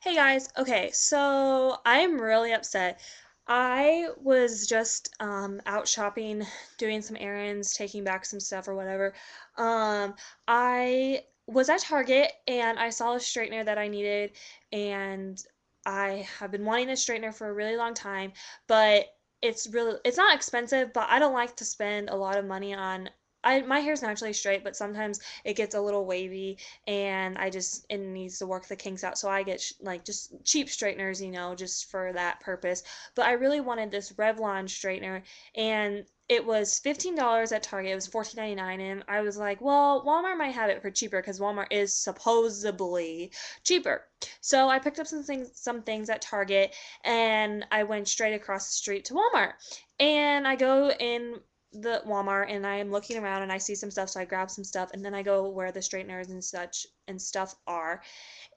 Hey guys, okay, so I'm really upset. I was just um, out shopping, doing some errands, taking back some stuff or whatever. Um, I was at Target and I saw a straightener that I needed, and I have been wanting this straightener for a really long time, but it's really it's not expensive, but I don't like to spend a lot of money on I my hair's naturally straight, but sometimes it gets a little wavy and I just it needs to work the kinks out. So I get sh- like just cheap straighteners, you know, just for that purpose. But I really wanted this Revlon straightener and it was $15 at Target. It was $14.99 and I was like, well, Walmart might have it for cheaper because Walmart is supposedly cheaper. So I picked up some things some things at Target and I went straight across the street to Walmart. And I go in the Walmart and I am looking around and I see some stuff, so I grab some stuff and then I go where the straighteners and such and stuff are.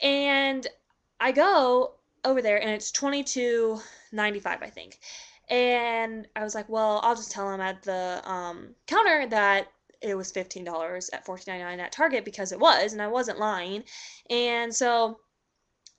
And I go over there and it's 22.95 I think. And I was like, well, I'll just tell them at the um, counter that it was $15 at 14.99 at Target because it was and I wasn't lying. And so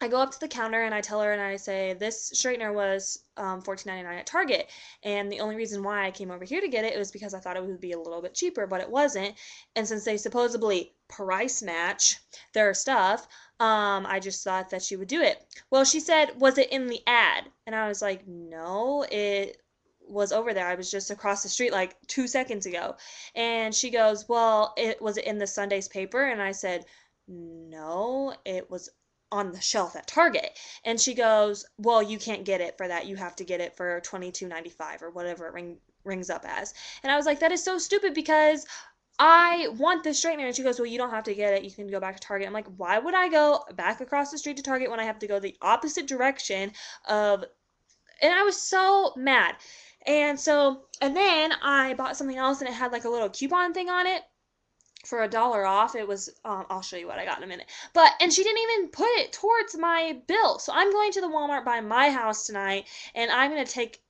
I go up to the counter and I tell her and I say this straightener was um, $14.99 at Target, and the only reason why I came over here to get it was because I thought it would be a little bit cheaper, but it wasn't. And since they supposedly price match their stuff, um, I just thought that she would do it. Well, she said, "Was it in the ad?" And I was like, "No, it." was over there. I was just across the street like two seconds ago. And she goes, Well, it was it in the Sunday's paper? And I said, No, it was on the shelf at Target. And she goes, "Well, you can't get it for that. You have to get it for 22.95 or whatever it ring, rings up as." And I was like, "That is so stupid because I want this straightener." And she goes, "Well, you don't have to get it. You can go back to Target." I'm like, "Why would I go back across the street to Target when I have to go the opposite direction of and I was so mad. And so, and then I bought something else and it had like a little coupon thing on it for a dollar off. It was, um, I'll show you what I got in a minute. But, and she didn't even put it towards my bill. So I'm going to the Walmart by my house tonight and I'm going to take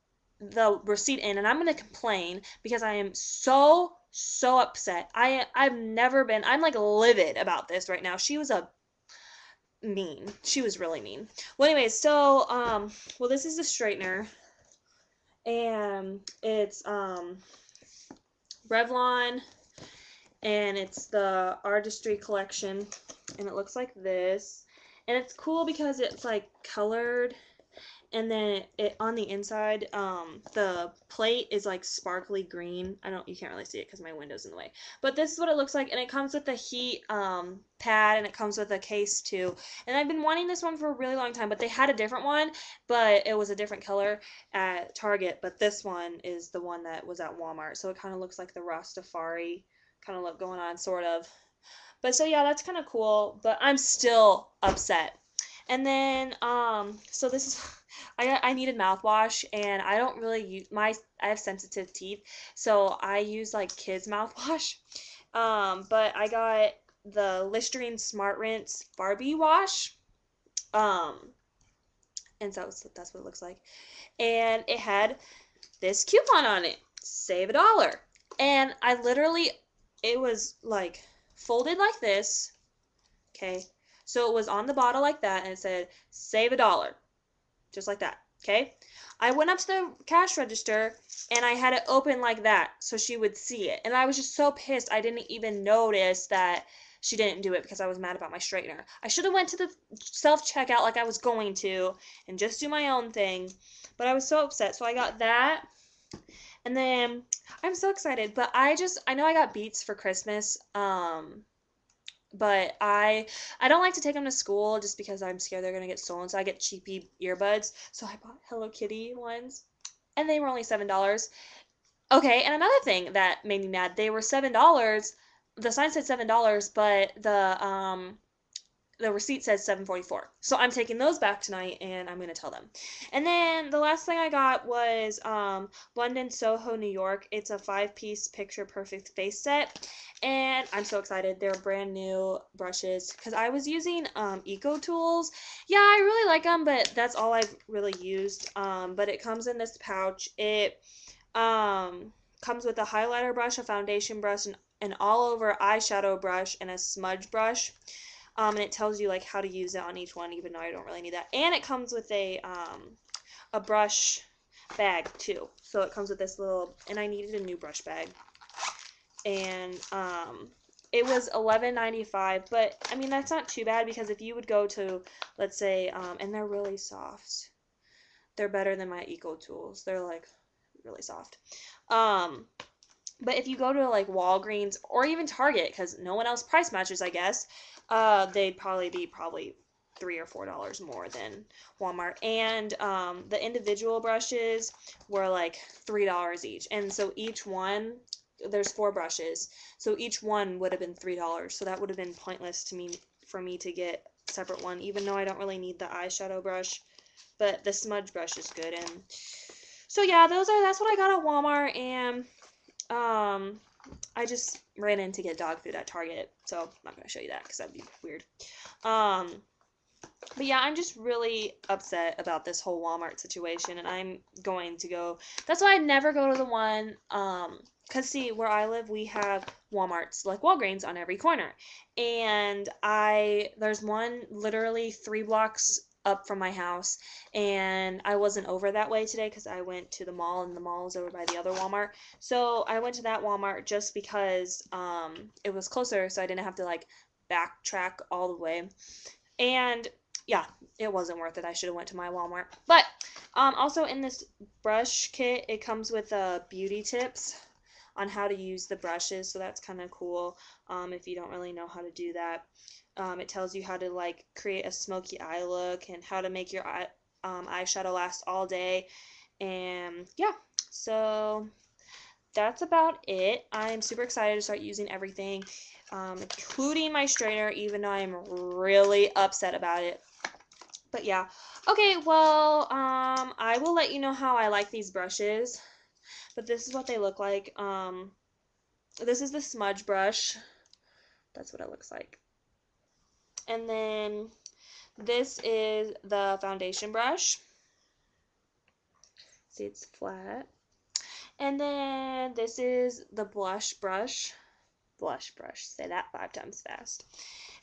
the receipt in and I'm going to complain because I am so, so upset. I, I've never been, I'm like livid about this right now. She was a mean. She was really mean. Well, anyways, so, um, well, this is the straightener and it's, um, Revlon and it's the artistry collection and it looks like this. And it's cool because it's like colored and then it, it on the inside um the plate is like sparkly green. I don't you can't really see it because my window's in the way. But this is what it looks like and it comes with a heat um pad and it comes with a case too. And i've been wanting this one for a really long time but they had a different one but it was a different color at target. But this one is the one that was at walmart so it kind of looks like the rastafari kind of look going on, sort of. But so yeah, that's kind of cool. But I'm still upset. And then, um, so this is, I I needed mouthwash, and I don't really use my I have sensitive teeth, so I use like kids mouthwash. Um, but I got the Listerine Smart Rinse Barbie wash. Um, and so that's what it looks like. And it had this coupon on it, save a dollar. And I literally it was like folded like this. Okay. So it was on the bottle like that and it said save a dollar. Just like that. Okay. I went up to the cash register and I had it open like that so she would see it. And I was just so pissed I didn't even notice that she didn't do it because I was mad about my straightener. I should have went to the self checkout like I was going to and just do my own thing. But I was so upset. So I got that and then I'm so excited, but I just I know I got Beats for Christmas. Um but I I don't like to take them to school just because I'm scared they're gonna get stolen. So I get cheapy earbuds. So I bought Hello Kitty ones, and they were only seven dollars. Okay, and another thing that made me mad, they were seven dollars. The sign said seven dollars, but the um the receipt says 744 so i'm taking those back tonight and i'm going to tell them. And then the last thing i got was um, london soho new york. It's a five piece picture perfect face set. And i'm so excited. They're brand new brushes because i was using um, eco tools. Yeah i really like them but that's all i've really used. Um, but it comes in this pouch. It um, comes with a highlighter brush a foundation brush and an all over eyeshadow brush and a smudge brush Um, and it tells you like how to use it on each one, even though I don't really need that. And it comes with a um, a brush bag too. So it comes with this little, and I needed a new brush bag. And um, it was $11.95, but I mean, that's not too bad because if you would go to, let's say, um, and they're really soft. They're better than my Eco Tools. They're like really soft. Um, but if you go to like Walgreens or even Target, because no one else price matches, I guess, uh, they'd probably be probably three or four dollars more than Walmart. And um, the individual brushes were like three dollars each, and so each one there's four brushes, so each one would have been three dollars. So that would have been pointless to me for me to get a separate one, even though I don't really need the eyeshadow brush. But the smudge brush is good, and so yeah, those are that's what I got at Walmart, and um, I just ran in to get dog food at Target, so I'm not gonna show you that because that'd be weird. Um, but yeah, I'm just really upset about this whole Walmart situation, and I'm going to go. That's why I never go to the one. Um, cause see, where I live, we have WalMarts like Walgreens on every corner, and I there's one literally three blocks up from my house and I wasn't over that way today because I went to the mall and the mall is over by the other Walmart. So I went to that Walmart just because um, it was closer so I didn't have to like backtrack all the way. And yeah, it wasn't worth it. I should have went to my Walmart. But um, also in this brush kit, it comes with uh, beauty tips on how to use the brushes. So that's kind of cool um, if you don't really know how to do that. Um, it tells you how to like create a smoky eye look and how to make your eye, um, eyeshadow last all day. And yeah, so that's about it. I'm super excited to start using everything, um, including my straightener, even though I'm really upset about it. But yeah, okay, well, um, I will let you know how I like these brushes. But this is what they look like. Um, this is the smudge brush. That's what it looks like. And then this is the foundation brush. See, it's flat. And then this is the blush brush. Blush brush. Say that five times fast.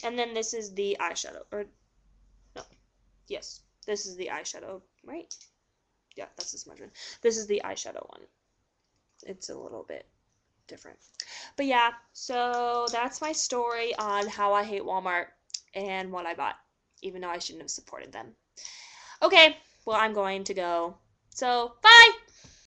And then this is the eyeshadow. Or, no. Yes. This is the eyeshadow, right? Yeah, that's the smudge one. This is the eyeshadow one. It's a little bit different. But yeah, so that's my story on how I hate Walmart and what I bought, even though I shouldn't have supported them. Okay, well, I'm going to go. So, bye!